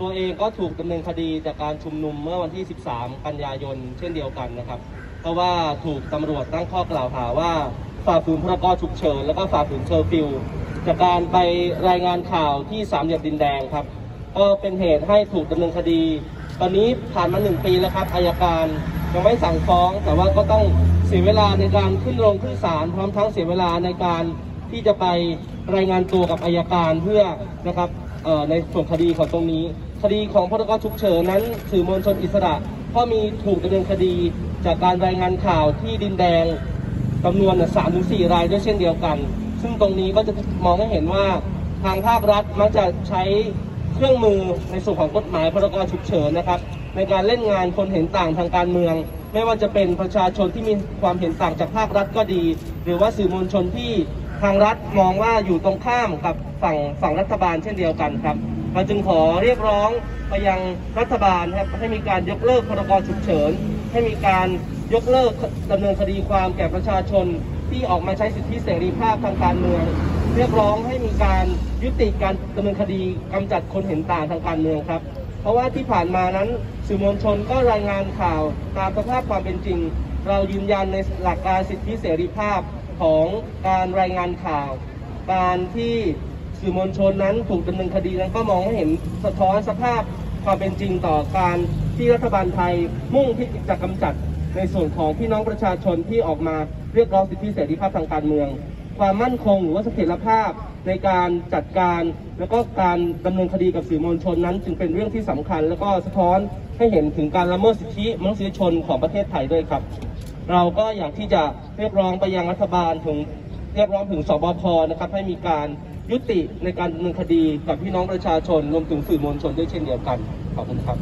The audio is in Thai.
ตัวเองก็ถูกดำเนินคดีจากการชุมนุมเมื่อวันที่ 13 กันยายนเช่นเดียวกันนะครับ เพราะว่าถูกตำรวจตั้งข้อกล่าวหาว่าฝ่าฝืนพรกฉุกเฉินแล้วก็ฝ่าฝืนเคอร์ฟิวจากการไปรายงานข่าวที่สามเหลี่ยมดินแดงครับ ก็เป็นเหตุให้ถูกดำเนินคดี ตอนนี้ผ่านมาหนึ่งปีแล้วครับอายการยังไม่สั่งฟ้อง แต่ว่าก็ต้องเสียเวลาในการขึ้นลงขึ้นศาลพร้อมทั้งเสียเวลาในการที่จะไปรายงานตัวกับอายการเพื่อนะครับ ในส่วนคดีของตรงนี้ คดีของพรกฉุกเฉินนั้นสื่อมวลชนอิสระ ก็มีถูกดำเนินคดีจากการรายงานข่าวที่ดินแดงจำนวนสามถึงสี่รายด้วยเช่นเดียวกัน ซึ่งตรงนี้ก็จะมองให้เห็นว่าทางภาครัฐมักจะใช้เครื่องมือในส่วนของกฎหมายพรกฉุกเฉินนะครับ ในการเล่นงานคนเห็นต่างทางการเมือง ไม่ว่าจะเป็นประชาชนที่มีความเห็นต่างจากภาครัฐก็ดี หรือว่าสื่อมวลชนที่ ทางรัฐมองว่าอยู่ตรงข้ามกับฝั่งฝั่งรัฐบาลเช่นเดียวกันครับเราจึงขอเรียกร้องไปยังรัฐบาลครับให้มีการยกเลิกพรกฉุกเฉิน ให้มีการยกเลิกดำเนินคดีความแก่ประชาชนที่ออกมาใช้สิทธิเสรีภาพทางการเมือง เรียกร้องให้มีการยุติการดำเนินคดีกำจัดคนเห็นต่างทางการเมืองครับ เพราะว่าที่ผ่านมานั้นสื่อมวลชนก็รายงานข่าวตามสภาพความเป็นจริง เรายืนยันในหลักการสิทธิเสรีภาพ ของการรายงานข่าว การที่สื่อมวลชนนั้นถูกดำเนินคดีนั้นก็มองให้เห็นสะท้อนสภาพความเป็นจริงต่อการที่รัฐบาลไทยมุ่งที่จะกำจัดในส่วนของพี่น้องประชาชนที่ออกมาเรียกร้องสิทธิเสรีภาพทางการเมือง ความมั่นคงหรือว่าเสถียรภาพในการจัดการ แล้วก็การดำเนินคดีกับสื่อมวลชนนั้น จึงเป็นเรื่องที่สำคัญ แล้วก็สะท้อนให้เห็นถึงการละเมิดสิทธิมนุษยชนของประเทศไทยด้วยครับ เราก็อยากที่จะเรียกร้องไปยังรัฐบาลถึงเรียกร้องถึงสบพนะครับให้มีการยุติในการดำเนินคดีกับพี่น้องประชาชนรวมถึงสื่อมวลชนด้วยเช่นเดียวกันขอบคุณครับ